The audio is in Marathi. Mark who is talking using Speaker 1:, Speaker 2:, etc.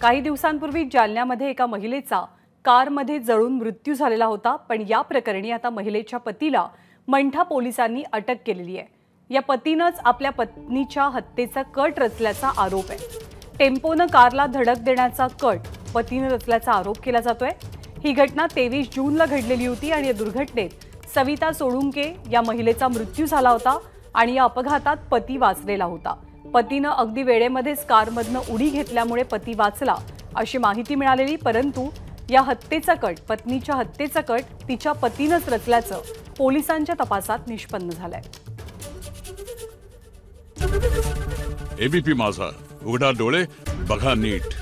Speaker 1: काही दिवसांपूर्वी जालन्यामध्ये एका महिलेचा कारमध्ये जळून मृत्यू झालेला होता पण या प्रकरणी आता महिलेच्या पतीला मंठा पोलिसांनी अटक केलेली आहे. या पतीनंच आपल्या पत्नीच्या हत्येचा कट रचल्याचा आरोप आहे. टेम्पोनं कारला धडक देण्याचा कट पतीनं रचल्याचा आरोप केला जातोय. ही घटना तेवीस जूनला घडलेली होती आणि या दुर्घटनेत सविता सोळुंके या महिलेचा मृत्यू झाला होता आणि या अपघातात पती वाचलेला होता. पतीनं अगदी वेळेमध्येच कारमधनं उडी घेतल्यामुळे पती वाचला अशी माहिती मिळालेली परंतु या हत्येचा कट पत्नीच्या हत्येचा कट तिच्या पतीनंच रचल्याचं पोलिसांच्या तपासात निष्पन्न झालंय.
Speaker 2: एबीपी माझा. उघडा डोळे बघा नीट.